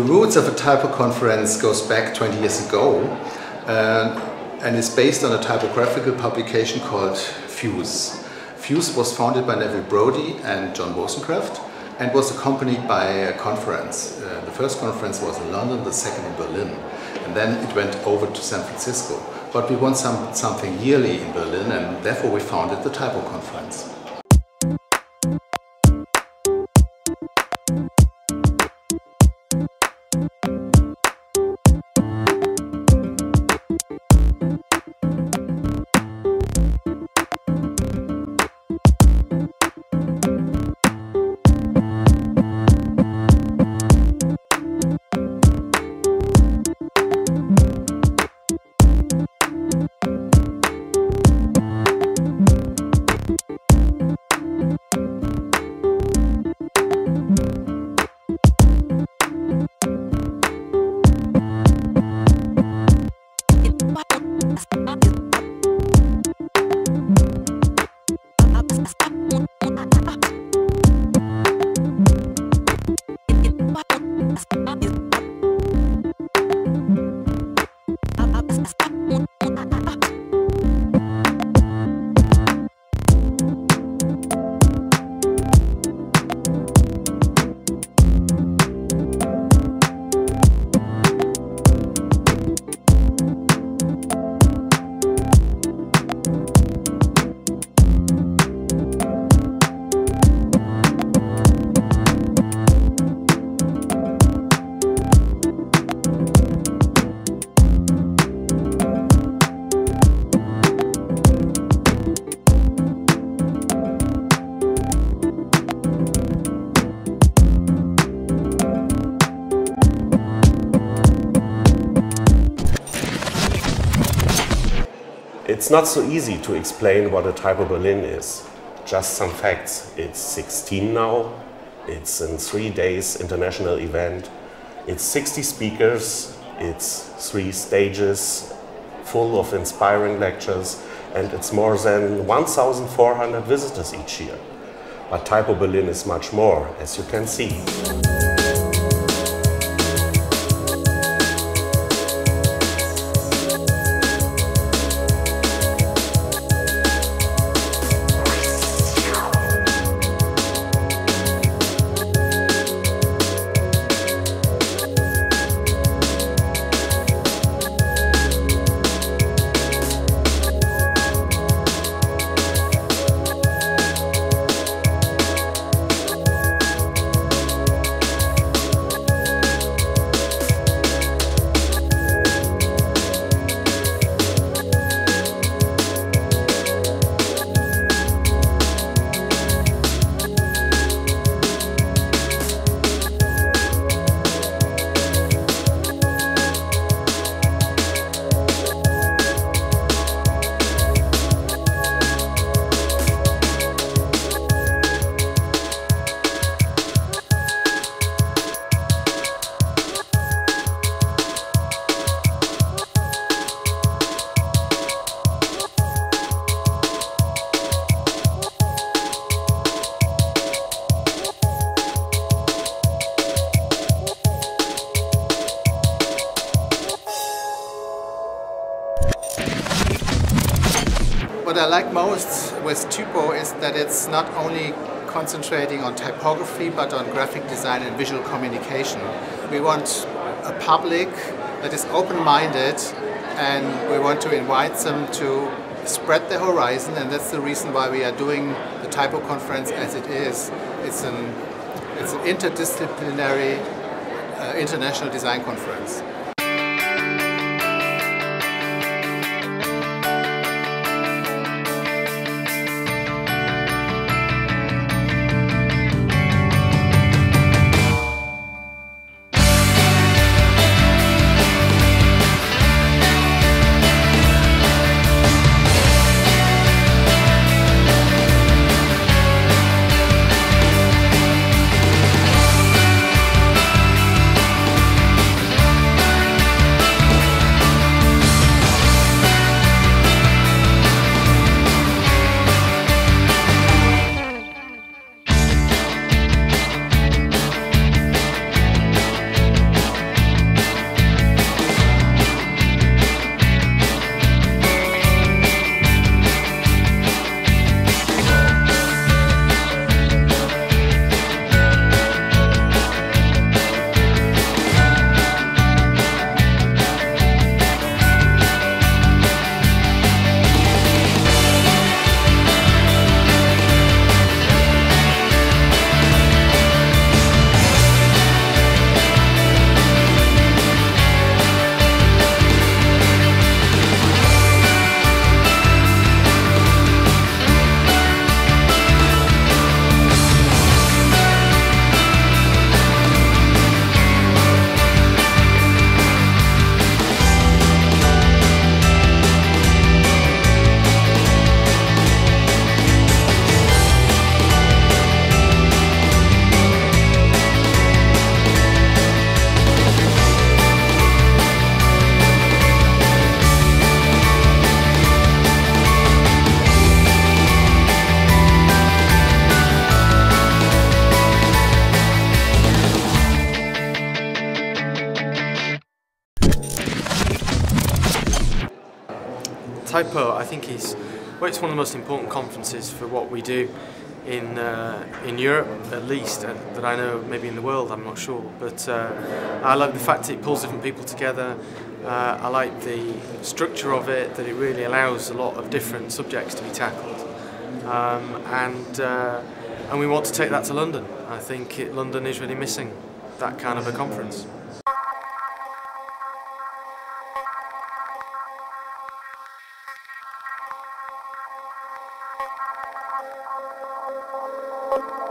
The roots of a typo conference goes back 20 years ago uh, and is based on a typographical publication called Fuse. Fuse was founded by Neville Brody and Jon Wozencroft and was accompanied by a conference. Uh, the first conference was in London, the second in Berlin, and then it went over to San Francisco. But we want some, something yearly in Berlin and therefore we founded the Typo Conference. It's not so easy to explain what a Typo Berlin is. Just some facts. It's 16 now. It's a three days international event. It's 60 speakers. It's three stages full of inspiring lectures. And it's more than 1,400 visitors each year. But Typo Berlin is much more, as you can see. I like most with Typo is that it's not only concentrating on typography but on graphic design and visual communication. We want a public that is open-minded and we want to invite them to spread the horizon and that's the reason why we are doing the Typo conference as it is. It's an, it's an interdisciplinary uh, international design conference. Typo, I think, is well, it's one of the most important conferences for what we do in uh, in Europe, at least, uh, that I know. Maybe in the world, I'm not sure. But uh, I like the fact it pulls different people together. Uh, I like the structure of it, that it really allows a lot of different subjects to be tackled. Um, and uh, and we want to take that to London. I think it, London is really missing that kind of a conference. Thank you.